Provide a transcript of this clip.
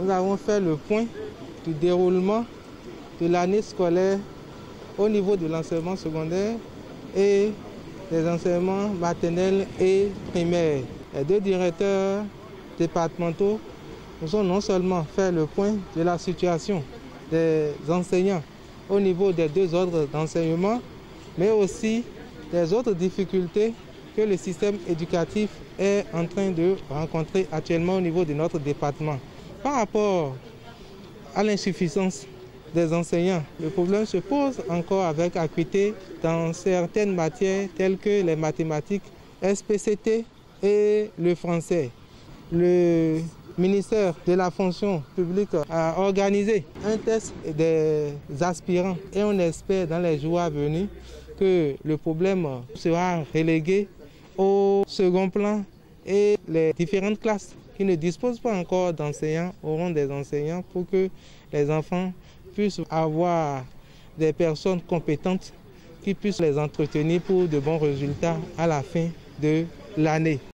nous avons fait le point du déroulement de l'année scolaire au niveau de l'enseignement secondaire et des enseignements maternels et primaires. Les deux directeurs départementaux nous ont non seulement fait le point de la situation des enseignants au niveau des deux ordres d'enseignement, mais aussi des autres difficultés que le système éducatif est en train de rencontrer actuellement au niveau de notre département. Par rapport à l'insuffisance des enseignants, le problème se pose encore avec acuité dans certaines matières telles que les mathématiques, SPCT et le français. Le ministère de la fonction publique a organisé un test des aspirants et on espère dans les jours à venir que le problème sera relégué au second plan et les différentes classes qui ne disposent pas encore d'enseignants auront des enseignants pour que les enfants puissent avoir des personnes compétentes qui puissent les entretenir pour de bons résultats à la fin de l'année.